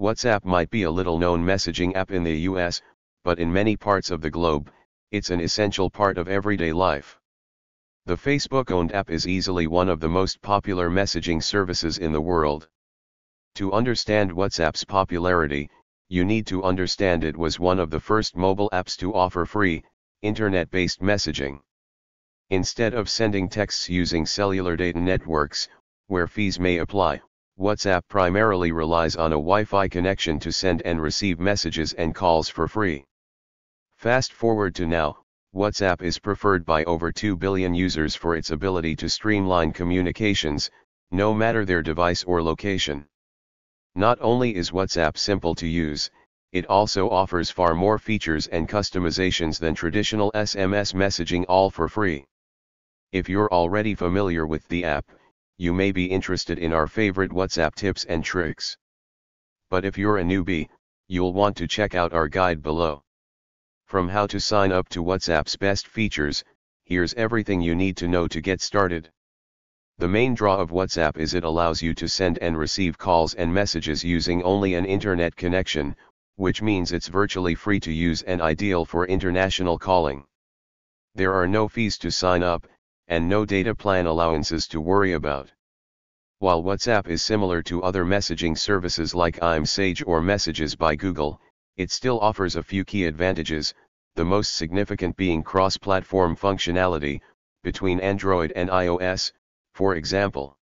WhatsApp might be a little known messaging app in the US, but in many parts of the globe, it's an essential part of everyday life. The Facebook owned app is easily one of the most popular messaging services in the world. To understand WhatsApp's popularity, you need to understand it was one of the first mobile apps to offer free, internet based messaging. Instead of sending texts using cellular data networks, where fees may apply, WhatsApp primarily relies on a Wi-Fi connection to send and receive messages and calls for free. Fast forward to now, WhatsApp is preferred by over 2 billion users for its ability to streamline communications, no matter their device or location. Not only is WhatsApp simple to use, it also offers far more features and customizations than traditional SMS messaging all for free. If you're already familiar with the app, you may be interested in our favorite WhatsApp tips and tricks. But if you're a newbie, you'll want to check out our guide below. From how to sign up to WhatsApp's best features, here's everything you need to know to get started. The main draw of WhatsApp is it allows you to send and receive calls and messages using only an internet connection, which means it's virtually free to use and ideal for international calling. There are no fees to sign up, and no data plan allowances to worry about. While WhatsApp is similar to other messaging services like iMessage or Messages by Google, it still offers a few key advantages, the most significant being cross-platform functionality, between Android and iOS, for example.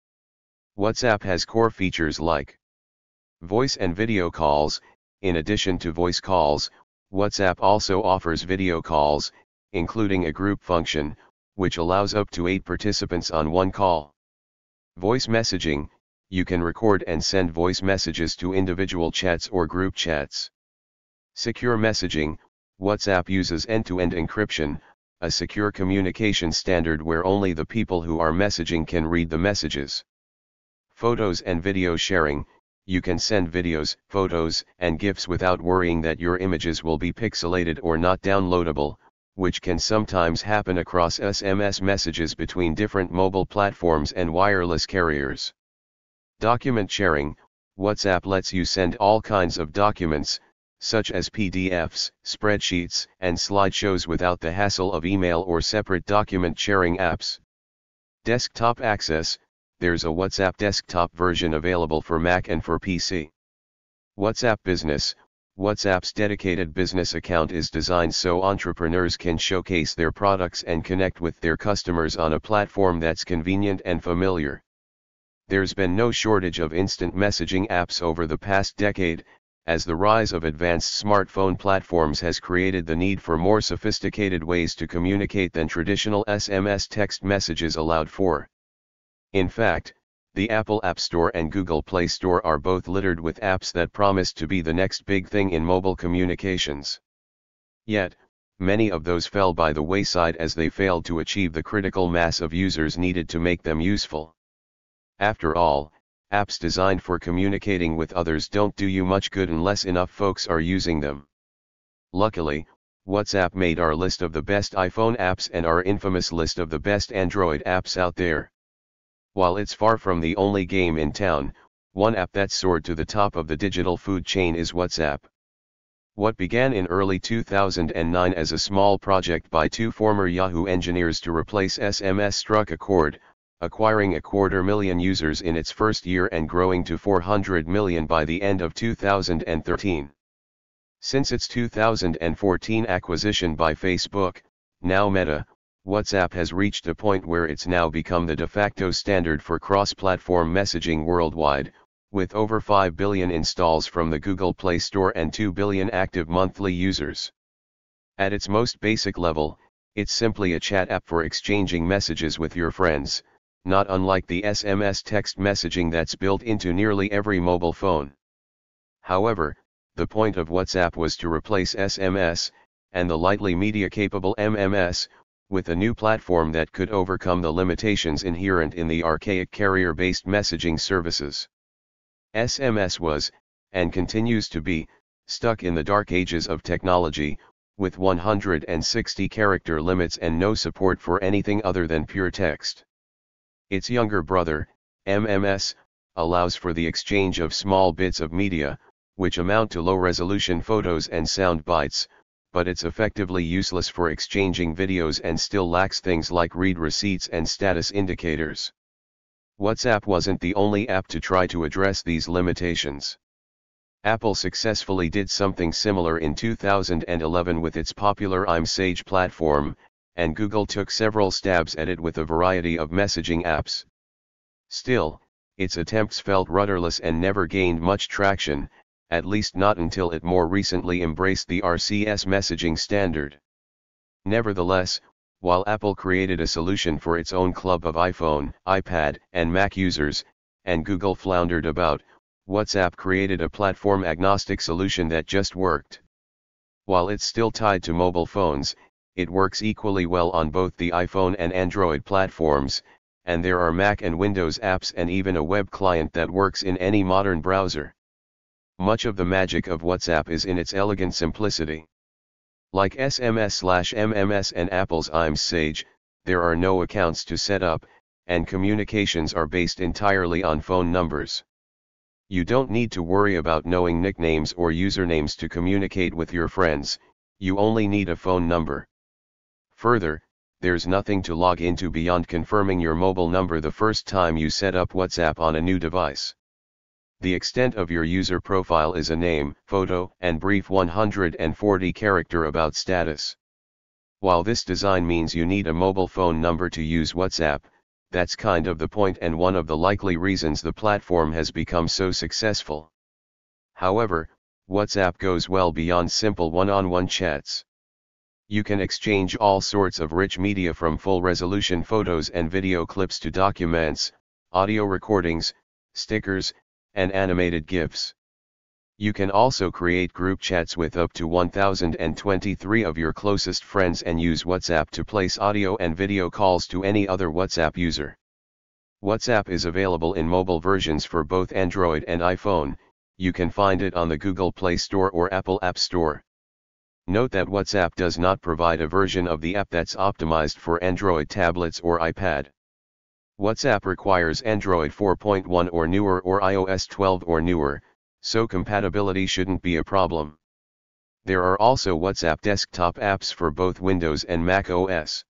WhatsApp has core features like voice and video calls, in addition to voice calls, WhatsApp also offers video calls, including a group function, which allows up to 8 participants on one call. Voice messaging, you can record and send voice messages to individual chats or group chats. Secure messaging, WhatsApp uses end-to-end encryption, a secure communication standard where only the people who are messaging can read the messages. Photos and video sharing, you can send videos, photos, and GIFs without worrying that your images will be pixelated or not downloadable, which can sometimes happen across SMS messages between different mobile platforms and wireless carriers. Document sharing, WhatsApp lets you send all kinds of documents, such as PDFs, spreadsheets, and slideshows without the hassle of email or separate document sharing apps. Desktop access, there's a WhatsApp desktop version available for Mac and for PC. WhatsApp Business, WhatsApp's dedicated business account is designed so entrepreneurs can showcase their products and connect with their customers on a platform that's convenient and familiar. There's been no shortage of instant messaging apps over the past decade, as the rise of advanced smartphone platforms has created the need for more sophisticated ways to communicate than traditional SMS text messages allowed for. In fact, the Apple App Store and Google Play Store are both littered with apps that promise to be the next big thing in mobile communications. Yet, many of those fell by the wayside as they failed to achieve the critical mass of users needed to make them useful. After all, apps designed for communicating with others don't do you much good unless enough folks are using them. Luckily, WhatsApp made our list of the best iPhone apps and our infamous list of the best Android apps out there. While it's far from the only game in town, one app that soared to the top of the digital food chain is WhatsApp. What began in early 2009 as a small project by two former Yahoo engineers to replace SMS struck a chord, acquiring a quarter million users in its first year and growing to 400 million by the end of 2013. Since its 2014 acquisition by Facebook, now Meta, WhatsApp has reached a point where it's now become the de facto standard for cross-platform messaging worldwide, with over 5 billion installs from the Google Play Store and 2 billion active monthly users. At its most basic level, it's simply a chat app for exchanging messages with your friends, not unlike the SMS text messaging that's built into nearly every mobile phone. However, the point of WhatsApp was to replace SMS, and the lightly media-capable MMS, with a new platform that could overcome the limitations inherent in the archaic carrier-based messaging services. SMS was, and continues to be, stuck in the dark ages of technology, with 160 character limits and no support for anything other than pure text. Its younger brother, MMS, allows for the exchange of small bits of media, which amount to low-resolution photos and sound bites, but it's effectively useless for exchanging videos and still lacks things like read receipts and status indicators. WhatsApp wasn't the only app to try to address these limitations. Apple successfully did something similar in 2011 with its popular iMessage platform, and Google took several stabs at it with a variety of messaging apps. Still, its attempts felt rudderless and never gained much traction, at least not until it more recently embraced the RCS messaging standard. Nevertheless, while Apple created a solution for its own club of iPhone, iPad, and Mac users, and Google floundered about, WhatsApp created a platform-agnostic solution that just worked. While it's still tied to mobile phones, it works equally well on both the iPhone and Android platforms, and there are Mac and Windows apps and even a web client that works in any modern browser. Much of the magic of WhatsApp is in its elegant simplicity. Like SMS/MMS and Apple's iMessage, there are no accounts to set up, and communications are based entirely on phone numbers. You don't need to worry about knowing nicknames or usernames to communicate with your friends, you only need a phone number. Further, there's nothing to log into beyond confirming your mobile number the first time you set up WhatsApp on a new device. The extent of your user profile is a name, photo, and brief 140 character about status. While this design means you need a mobile phone number to use WhatsApp, that's kind of the point and one of the likely reasons the platform has become so successful. However, WhatsApp goes well beyond simple one-on-one -on -one chats. You can exchange all sorts of rich media from full-resolution photos and video clips to documents, audio recordings, stickers, and animated GIFs. You can also create group chats with up to 1023 of your closest friends and use WhatsApp to place audio and video calls to any other WhatsApp user. WhatsApp is available in mobile versions for both Android and iPhone, you can find it on the Google Play Store or Apple App Store. Note that WhatsApp does not provide a version of the app that's optimized for Android tablets or iPad. WhatsApp requires Android 4.1 or newer or iOS 12 or newer, so compatibility shouldn't be a problem. There are also WhatsApp desktop apps for both Windows and Mac OS.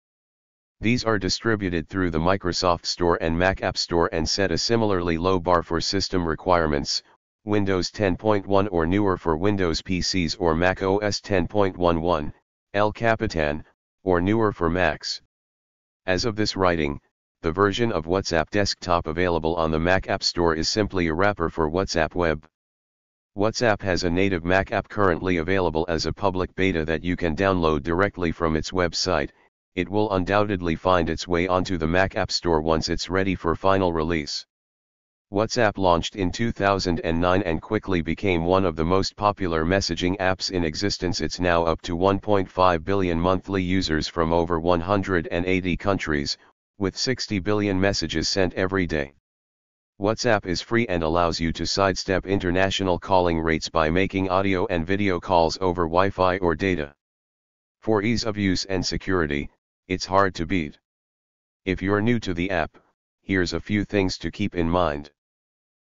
These are distributed through the Microsoft Store and Mac App Store and set a similarly low bar for system requirements, Windows 10.1 or newer for Windows PCs or Mac OS 10.11, El Capitan, or newer for Macs. As of this writing, the version of WhatsApp Desktop available on the Mac App Store is simply a wrapper for WhatsApp Web. WhatsApp has a native Mac app currently available as a public beta that you can download directly from its website, it will undoubtedly find its way onto the Mac App Store once it's ready for final release. WhatsApp launched in 2009 and quickly became one of the most popular messaging apps in existence. It's now up to 1.5 billion monthly users from over 180 countries, with 60 billion messages sent every day. WhatsApp is free and allows you to sidestep international calling rates by making audio and video calls over Wi-Fi or data. For ease of use and security, it's hard to beat. If you're new to the app, here's a few things to keep in mind.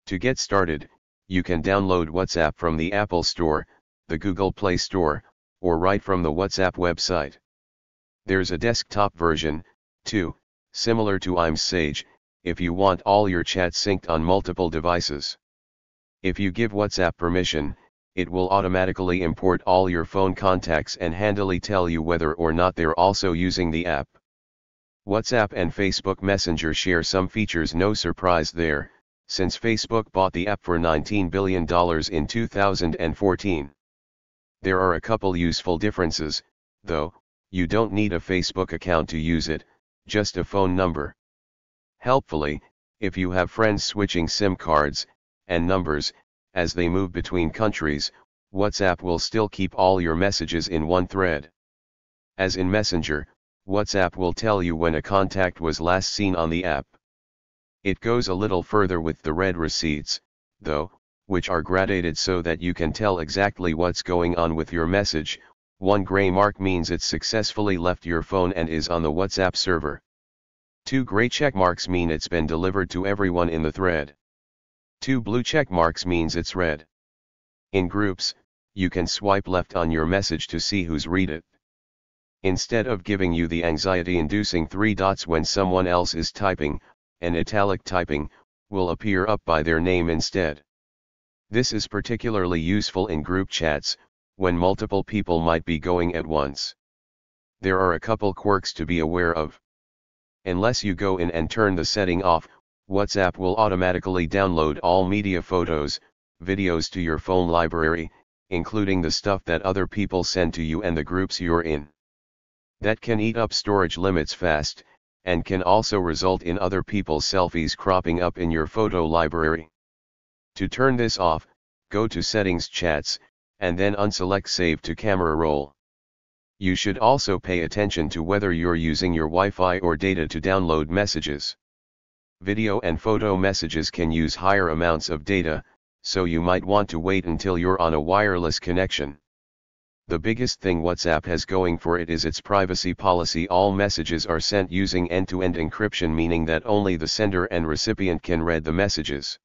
To get started, you can download WhatsApp from the Apple Store, the Google Play Store, or right from the WhatsApp website. There's a desktop version, too, similar to iMessage, if you want all your chats synced on multiple devices. If you give WhatsApp permission, it will automatically import all your phone contacts and handily tell you whether or not they're also using the app. WhatsApp and Facebook Messenger share some features no surprise there, since Facebook bought the app for $19 billion in 2014. There are a couple useful differences, though, you don't need a Facebook account to use it, just a phone number. Helpfully, if you have friends switching SIM cards, and numbers, as they move between countries, WhatsApp will still keep all your messages in one thread. As in Messenger, WhatsApp will tell you when a contact was last seen on the app. It goes a little further with the red receipts, though, which are gradated so that you can tell exactly what's going on with your message, one gray mark means it's successfully left your phone and is on the WhatsApp server. Two gray check marks mean it's been delivered to everyone in the thread. Two blue check marks means it's read. In groups, you can swipe left on your message to see who's read it. Instead of giving you the anxiety-inducing three dots when someone else is typing, an italic typing, will appear up by their name instead. This is particularly useful in group chats, when multiple people might be going at once. There are a couple quirks to be aware of. Unless you go in and turn the setting off, WhatsApp will automatically download all media photos, videos to your phone library, including the stuff that other people send to you and the groups you're in. That can eat up storage limits fast, and can also result in other people's selfies cropping up in your photo library. To turn this off, go to Settings Chats, and then unselect Save to Camera Roll. You should also pay attention to whether you're using your Wi-Fi or data to download messages. Video and photo messages can use higher amounts of data, so you might want to wait until you're on a wireless connection. The biggest thing WhatsApp has going for it is its privacy policy. All messages are sent using end-to-end encryption meaning that only the sender and recipient can read the messages.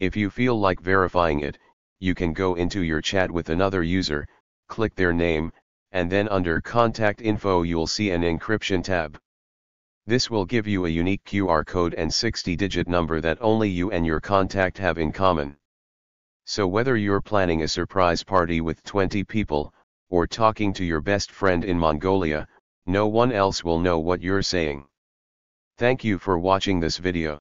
If you feel like verifying it, you can go into your chat with another user, click their name, and then under contact info you'll see an encryption tab. This will give you a unique QR code and 60-digit number that only you and your contact have in common. So whether you're planning a surprise party with 20 people, or talking to your best friend in Mongolia, no one else will know what you're saying. Thank you for watching this video.